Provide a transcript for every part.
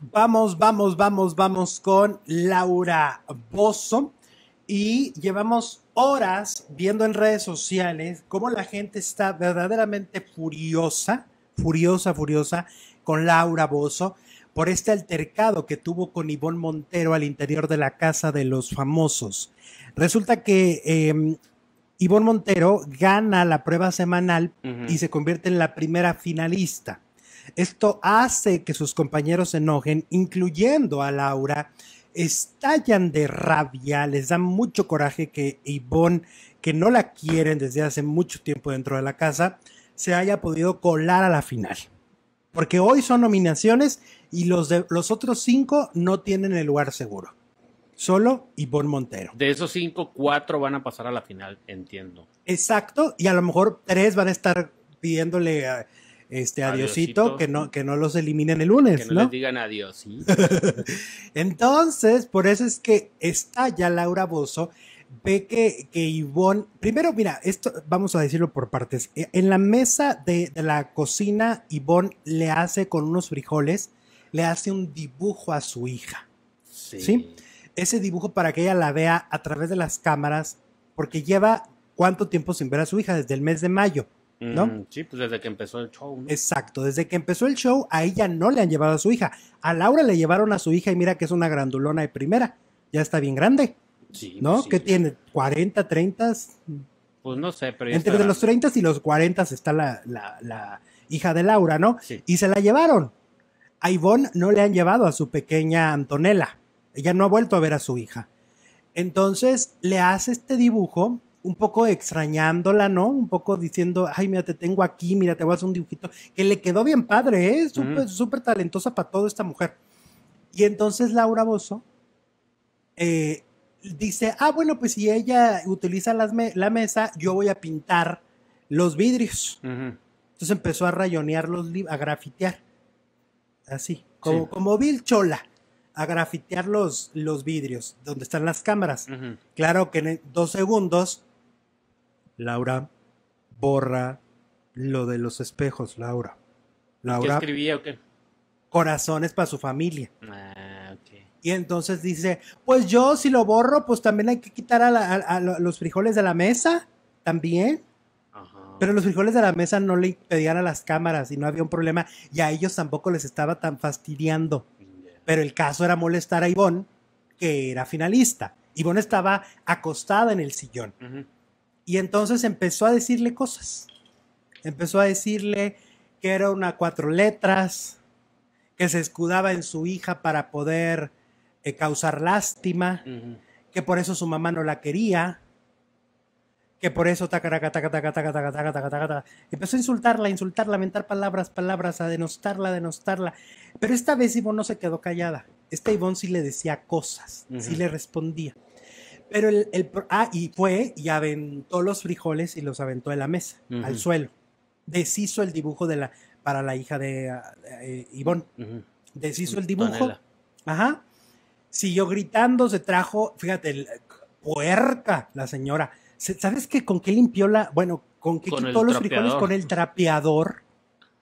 Vamos, vamos, vamos, vamos con Laura Bozo. Y llevamos horas viendo en redes sociales cómo la gente está verdaderamente furiosa, furiosa, furiosa con Laura Bozo por este altercado que tuvo con Ivonne Montero al interior de la casa de los famosos. Resulta que eh, Ivonne Montero gana la prueba semanal y se convierte en la primera finalista. Esto hace que sus compañeros se enojen, incluyendo a Laura, estallan de rabia, les da mucho coraje que Ivonne, que no la quieren desde hace mucho tiempo dentro de la casa, se haya podido colar a la final. Porque hoy son nominaciones y los, de, los otros cinco no tienen el lugar seguro. Solo Ivonne Montero. De esos cinco, cuatro van a pasar a la final, entiendo. Exacto, y a lo mejor tres van a estar pidiéndole a, este adiosito, que no que no los eliminen el lunes, que no, les digan adiós. Entonces, por eso es que está ya Laura Bozo ve que, que Ivonne, primero mira, esto vamos a decirlo por partes. E, en la mesa de, de la cocina, Ivonne le hace con unos frijoles, le hace un dibujo a su hija. Sí. ¿sí? Ese dibujo para que ella la vea a través de las cámaras, porque lleva cuánto tiempo sin ver a su hija, desde el mes de mayo. ¿No? Mm, sí, pues desde que empezó el show. ¿no? Exacto, desde que empezó el show, a ella no le han llevado a su hija. A Laura le llevaron a su hija y mira que es una grandulona de primera. Ya está bien grande. Sí, ¿No? Sí, ¿Qué tiene? ¿40, 30? Pues no sé, pero. Entre los 30 y los 40 está la, la, la hija de Laura, ¿no? Sí. Y se la llevaron. A Ivonne no le han llevado a su pequeña Antonella. Ella no ha vuelto a ver a su hija. Entonces le hace este dibujo un poco extrañándola, ¿no? Un poco diciendo, ay, mira, te tengo aquí, mira, te voy a hacer un dibujito, que le quedó bien padre, ¿eh? Súper, mm. súper talentosa para toda esta mujer. Y entonces Laura Bozo eh, dice, ah, bueno, pues si ella utiliza las me la mesa, yo voy a pintar los vidrios. Uh -huh. Entonces empezó a rayonear los a grafitear. Así, como, sí. como Bill Chola a grafitear los, los vidrios donde están las cámaras. Uh -huh. Claro que en dos segundos Laura borra lo de los espejos, Laura. Laura. ¿Qué escribía o qué? Corazones para su familia. Ah, ok. Y entonces dice, pues yo si lo borro, pues también hay que quitar a, la, a, a los frijoles de la mesa, también. Ajá. Pero los frijoles de la mesa no le impedían a las cámaras y no había un problema y a ellos tampoco les estaba tan fastidiando. Yeah. Pero el caso era molestar a Ivonne, que era finalista. Ivonne estaba acostada en el sillón. Uh -huh. Y entonces empezó a decirle cosas. Empezó a decirle que era una cuatro letras, que se escudaba en su hija para poder eh, causar lástima, uh -huh. que por eso su mamá no la quería, que por eso taca, taca, taca, taca, taca, taca, taca, taca, taca, empezó a insultarla, a insultarla, a mentar palabras, palabras, a denostarla, a denostarla. Pero esta vez Ivonne no se quedó callada. Esta Ivonne sí le decía cosas, uh -huh. sí le respondía. Pero el, el, ah, y fue y aventó los frijoles y los aventó de la mesa, uh -huh. al suelo. Deshizo el dibujo de la, para la hija de uh, Ivonne. Uh -huh. Deshizo el dibujo. Ajá. Siguió gritando, se trajo, fíjate, el, puerca la señora. ¿Sabes qué? ¿Con qué limpió la, bueno, con qué con quitó los trapeador. frijoles? Con el trapeador.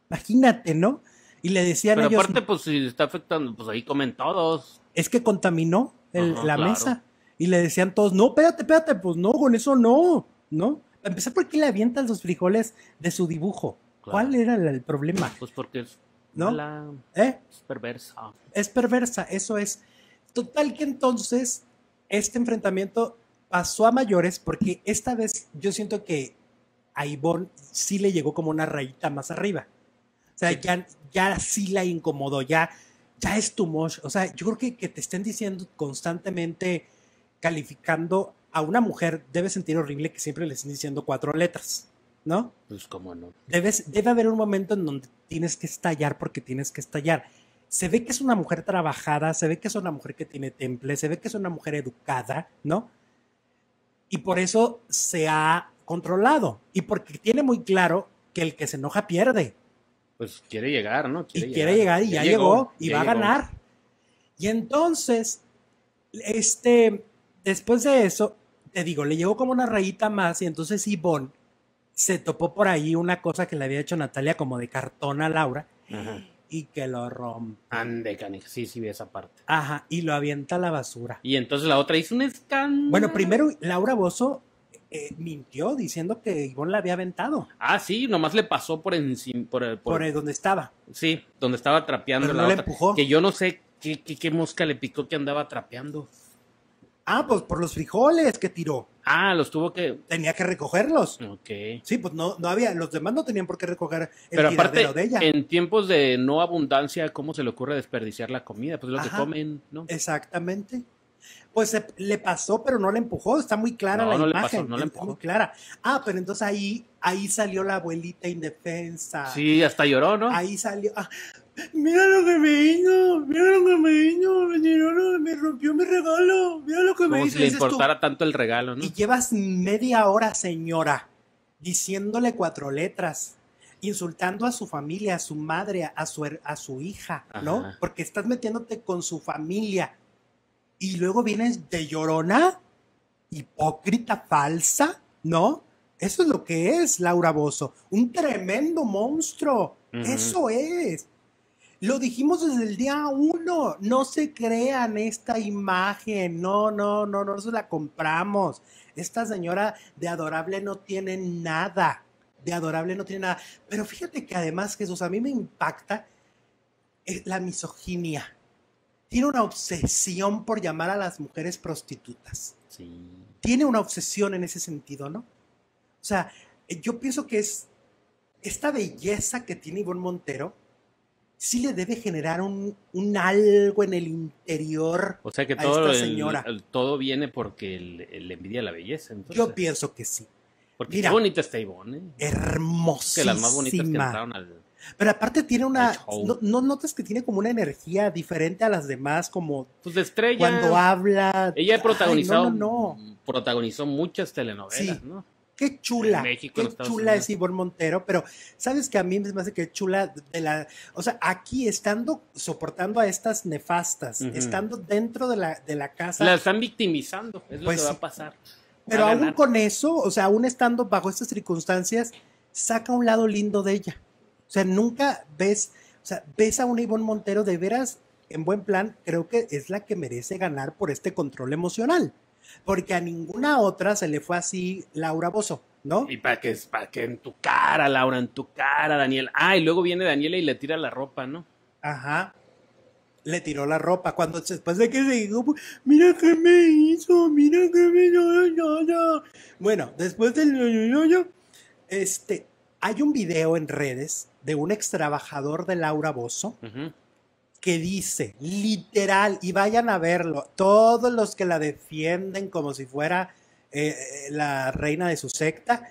Imagínate, ¿no? Y le decían Pero ellos. aparte, pues si está afectando, pues ahí comen todos. Es que contaminó el, Ajá, la claro. mesa. Y le decían todos, no, espérate, espérate, pues no, con eso no, ¿no? Para empezar, ¿por qué le avientan los frijoles de su dibujo? Claro. ¿Cuál era el, problema? Pues porque es, ¿no? La... ¿Eh? es perversa. Es perversa, eso es. Total que entonces este enfrentamiento pasó a mayores porque esta vez yo siento que a Ivonne sí le llegó como una rayita más arriba. O sea, sí. ya, ya sí la incomodó, ya, ya es too much. O sea, yo creo que, que te estén diciendo constantemente calificando a una mujer debe sentir horrible que siempre le estén diciendo cuatro letras, ¿no? Pues cómo no. Debes, debe haber un momento en donde tienes que estallar porque tienes que estallar. Se ve que es una mujer trabajada, se ve que es una mujer que tiene temple, se ve que es una mujer educada, ¿no? Y por eso se ha controlado. Y porque tiene muy claro que el que se enoja pierde. Pues quiere llegar, ¿no? Quiere y llegar. quiere llegar y ya, ya llegó, llegó, y ya va llegó. a ganar. Y entonces, este, después de eso, te digo, le llegó como una rayita más y entonces Ivonne se topó por ahí una cosa que le había hecho Natalia como de cartón a Laura. Ajá. y que lo rompe. Ande, canija, sí, sí vi esa parte. Ajá, y lo avienta a la basura. Y entonces la otra hizo un escándalo. Bueno, primero Laura Bozo eh, mintió diciendo que Ivonne la había aventado. Ah, sí, nomás le pasó por encima, por, por, por donde estaba. Sí, donde estaba trapeando Pero la no le empujó. Que yo no sé qué, qué, qué mosca le picó que andaba trapeando. Ah, pues por los frijoles que tiró. Ah, los tuvo que. Tenía que recogerlos. Ok. Sí, pues no, no había, los demás no tenían por qué recoger el Pero aparte, de ella. en tiempos de no abundancia, ¿cómo se le ocurre desperdiciar la comida? Pues es lo que comen, ¿no? Exactamente. Pues se- le pasó, pero no le empujó. Está muy clara No, la no le imagen. pasó, no le está empujó. muy clara. Ah, pero entonces ahí, ahí salió la abuelita indefensa. Sí, hasta lloró, ¿no? Ahí salió. ah, mira lo que me hizo, mira lo que me hizo, me, tiró me rompió mi regalo, mira lo que me Como hizo. si le tú, importara tanto el regalo, ¿no? Y llevas media hora, señora, diciéndole cuatro letras, insultando a su familia, a su madre, a su, a su hija, ¿no? Porque estás metiéndote con su familia. Y luego vienes de llorona, hipócrita, falsa, ¿no? Eso es lo que es Laura Bozo, un tremendo monstruo. Eso es. Lo dijimos desde el día uno. No se crean esta imagen. No, no, no, no se la compramos. Esta señora de adorable no tiene nada. De adorable no tiene nada. Pero fíjate que además, Jesús, a mí me impacta eh, la misoginia. Tiene una obsesión por llamar a las mujeres prostitutas Sí. tiene una obsesión en ese sentido, ¿no? O sea, eh, yo pienso que es esta belleza que tiene Ivonne Montero, sí le debe generar un, un algo en el interior. O sea que a todo, esta señora. el- todo viene porque le, envidia la belleza. Entonces. Yo pienso que sí. Porque mira. qué bonita está Ivonne, ¿eh? Que las más bonitas que entraron al. Pero aparte tiene una... No, no notas que tiene como una energía diferente a las demás? Como Pues de estrella. cuando habla... Ella ha protagonizado. no, no, no. Protagonizó muchas telenovelas, Sí. ¿no? Qué chula. México, qué chula es Ivonne Montero, pero sabes que a mí me hace que chula de la. O sea, aquí estando soportando a estas nefastas, estando dentro de la, de la casa. La están victimizando, es lo Pues que va a pasar. pero a aún con eso, o sea, aún estando bajo estas circunstancias, saca un lado lindo de ella. O sea, nunca ves, o sea, ves a una Ivonne Montero de veras en buen plan, creo que es la que merece ganar por este control emocional. Porque a ninguna otra se le fue así Laura Bozo, ¿no? Y para que, para que en tu cara, Laura, en tu cara, Daniel. Ah, y luego viene Daniela y le tira la ropa, ¿no? Ajá. Le tiró la ropa cuando después de que se dijo, mira qué me hizo, mira qué me hizo. yo, yo". Bueno, después del yo, yo, yo, yo, este, hay un video en redes de un ex trabajador de Laura Bozo Ujú. Que dice, literal, y vayan a verlo, todos los que la defienden como si fuera eh, eh, la reina de su secta,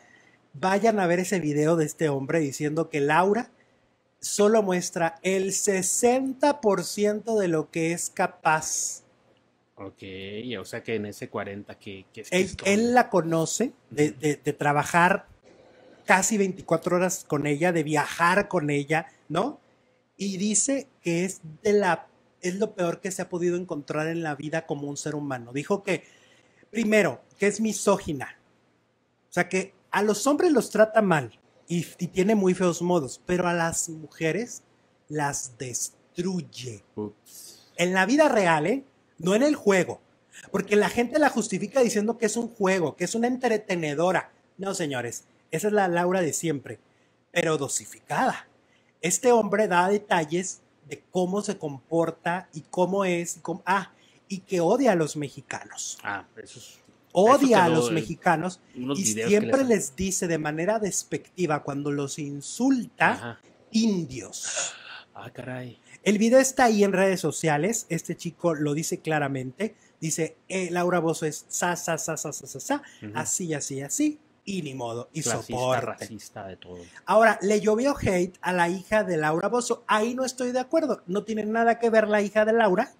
vayan a ver ese video de este hombre diciendo que Laura solo muestra el 60% de lo que es capaz. Ok, o sea que en ese 40 que, que, Él, la conoce de, de- de trabajar casi 24 horas con ella, de viajar con ella, ¿no? Y dice que es de la es lo peor que se ha podido encontrar en la vida como un ser humano. Dijo que primero, que es misógina. O sea que a los hombres los trata mal y, y tiene muy feos modos, pero a las mujeres las destruye. Ups. En la vida real, ¿eh? No en el juego. Porque la gente la justifica diciendo que es un juego, que es una entretenedora. No, señores, esa es la Laura de siempre, pero dosificada. Este hombre da detalles de cómo se comporta y cómo es, y cómo- ah, y que odia a los mexicanos. Ah, eso es. Odia a los mexicanos y siempre les- les dice de manera despectiva cuando los insulta, Ajá. indios. Ah, caray. El video está ahí en redes sociales. Este chico lo dice claramente. Dice, eh, Laura Bozo es sa, sa, sa, sa, sa, sa, así, así, así, y ni modo, y Clasista, soporte. racista, de todo. Ahora, le llovió hate a la hija de Laura Bozo. Ahí no estoy de acuerdo. No tiene nada que ver la hija de Laura.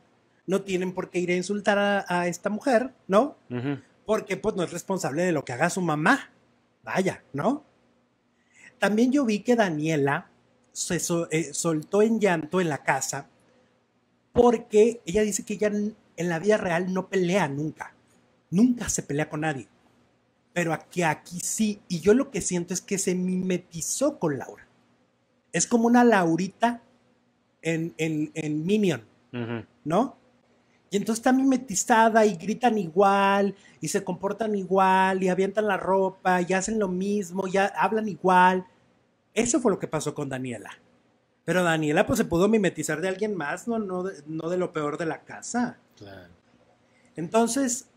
No tienen por qué ir a insultar a, a esta mujer, ¿no? Porque pues no es responsable de lo que haga su mamá. Vaya, ¿no? También yo vi que Daniela se so- eh, soltó en llanto en la casa porque ella dice que ella en la vida real no pelea nunca. Nunca se pelea con nadie. Pero aquí, aquí sí. Y yo lo que siento es que se mimetizó con Laura. Es como una Laurita en, en, en Minion, ¿no? Y entonces está mimetizada y gritan igual y se comportan igual y avientan la ropa y hacen lo mismo, ya hablan igual. Eso fue lo que pasó con Daniela. Pero Daniela pues se pudo mimetizar de alguien más, no, no, no de lo peor de la casa. Claro. Entonces,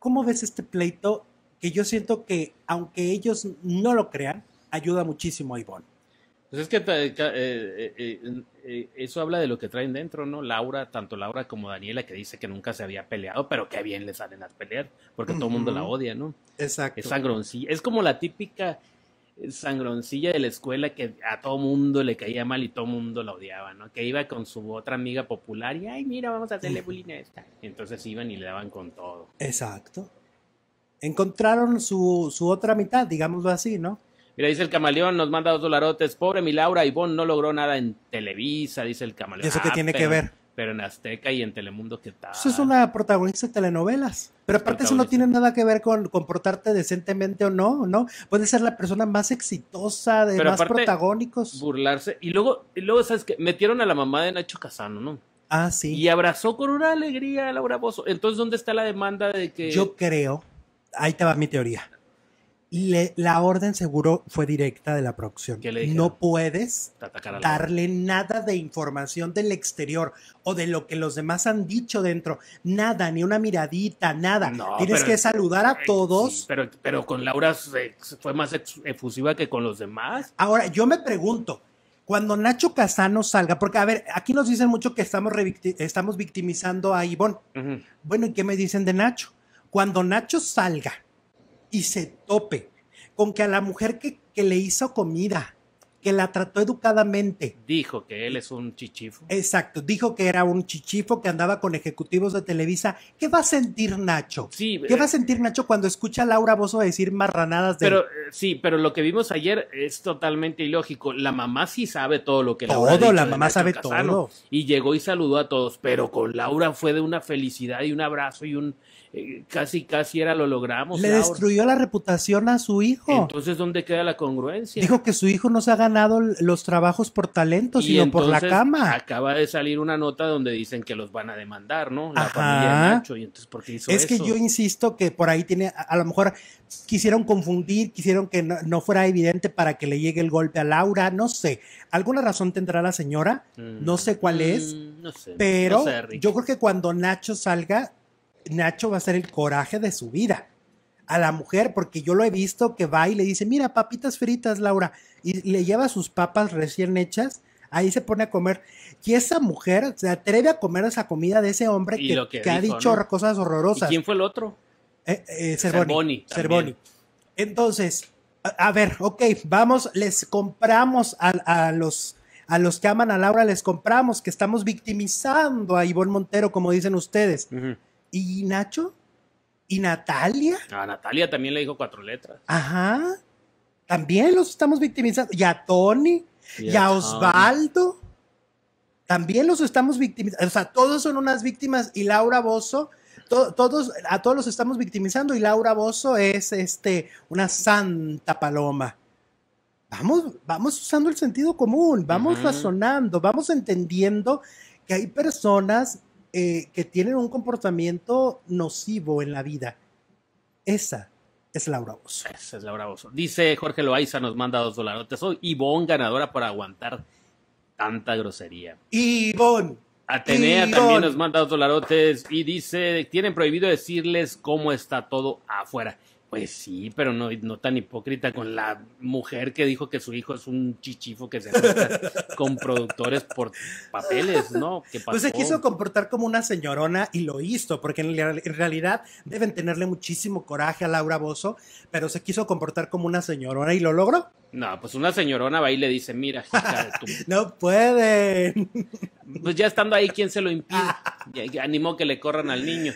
¿cómo ves este pleito? Que yo siento que, aunque ellos no lo crean, ayuda muchísimo a Ivonne. Pues es que eh, eh, eh, eso habla de lo que traen dentro, ¿no? Laura, tanto Laura como Daniela, que dice que nunca se había peleado, pero que bien le salen a pelear, porque todo el mundo la odia, ¿no? Exacto. Es sangroncilla. Es como la típica sangroncilla de la escuela que a todo mundo le caía mal y todo mundo la odiaba, ¿no? Que iba con su otra amiga popular y, ay, mira, vamos a hacerle bullying a esta. Y entonces iban y le daban con todo. Exacto. Encontraron su, su otra mitad, digámoslo así, ¿no? Mira, dice el camaleón, nos manda dos dolarotes. Pobre mi Laura, Ivonne no logró nada en Televisa, dice el camaleón. ¿Y eso qué ah, tiene que ver? Pero en Azteca y en Telemundo, ¿qué tal? Eso es una protagonista de telenovelas. Pero aparte eso no tiene nada que ver con comportarte decentemente o no, ¿no? Puede ser la persona más exitosa, de más protagónicos. Burlarse. Y luego, y luego, ¿sabes qué? Metieron a la mamá de Nacho Casano, ¿no? Ah, sí. Y abrazó con una alegría a Laura Bozo. Entonces, ¿dónde está la demanda de que...? Yo creo, ahí te va mi teoría le, la orden seguro fue directa de la producción. no puedes darle nada de información del exterior o de lo que los demás han dicho dentro. Nada, ni una miradita, nada. Tienes que saludar a todos. pero, pero con Laura fue más efusiva que con los demás. Ahora, yo me pregunto, cuando Nacho Casano salga, porque a ver, aquí nos dicen mucho que estamos, estamos victimizando a Ivonne. Bueno, ¿y qué me dicen de Nacho? Cuando Nacho salga y se tope con que a la mujer que, le hizo comida, que la trató educadamente. Dijo que él es un chichifo. Exacto, dijo que era un chichifo que andaba con ejecutivos de Televisa. ¿Qué va a sentir Nacho? Sí, ¿Qué va a eh, sentir Nacho cuando escucha a Laura Bozo decir marranadas de Pero eh, sí, pero lo que vimos ayer es totalmente ilógico. La mamá sí sabe todo lo que Laura Todo, la mamá sabe todo. Y llegó y saludó a todos, pero con Laura fue de una felicidad y un abrazo y un eh, casi, casi era lo logramos. Le destruyó la reputación a su hijo. Entonces, ¿dónde queda la congruencia? Dijo que su hijo no se ha ganado los trabajos por talento, sino por la cama. Acaba de salir una nota donde dicen que los van a demandar, ¿no? La familia de Nacho. Y entonces, ¿por qué hizo es que yo insisto que por ahí tiene, a, lo mejor quisieron confundir, quisieron que no, fuera evidente para que le llegue el golpe a Laura, no sé. ¿Alguna razón tendrá la señora? no sé cuál es. Mm, no sé, pero yo creo que cuando Nacho salga, Nacho va a ser el coraje de su vida a la mujer, porque yo lo he visto que va y le dice, mira, papitas fritas, Laura, y le lleva sus papas recién hechas, ahí se pone a comer. Y esa mujer se atreve a comer esa comida de ese hombre que, ha dicho cosas horrorosas. ¿Y quién fue el otro? Eh, eh Cervoni. Entonces, a, ver, ok, vamos, les compramos a, los a los que aman a Laura les compramos, que estamos victimizando a Ivonne Montero, como dicen ustedes. ¿Y Nacho? ¿Y Natalia? A Natalia también le dijo cuatro letras. Ajá. También los estamos victimizando. Y a Tony. Y, a Osvaldo. También los estamos victimizando. O sea, todos son unas víctimas. Y Laura Bozo. todos, a todos los estamos victimizando. Y Laura Bozo es este, una santa paloma. Vamos, vamos usando el sentido común, vamos razonando, vamos entendiendo que hay personas eh, que tienen un comportamiento nocivo en la vida. Esa es Laura Bozo. Esa es Laura Bozo. Dice Jorge Loaiza, nos manda dos dólares. Soy Ivonne, ganadora por aguantar tanta grosería. Ivonne. Atenea también nos manda dos dolarotes y dice, tienen prohibido decirles cómo está todo afuera. Pues sí, pero no, no tan hipócrita con la mujer que dijo que su hijo es un chichifo que se con productores por papeles, ¿no? Pues se quiso comportar como una señorona y lo hizo, porque en, realidad deben tenerle muchísimo coraje a Laura Bozo, pero se quiso comportar como una señorona y lo logró. No, pues una señorona va y le dice, mira, hija tu... no pueden. Pues ya estando ahí, ¿quién se lo impide? animó que le corran al niño.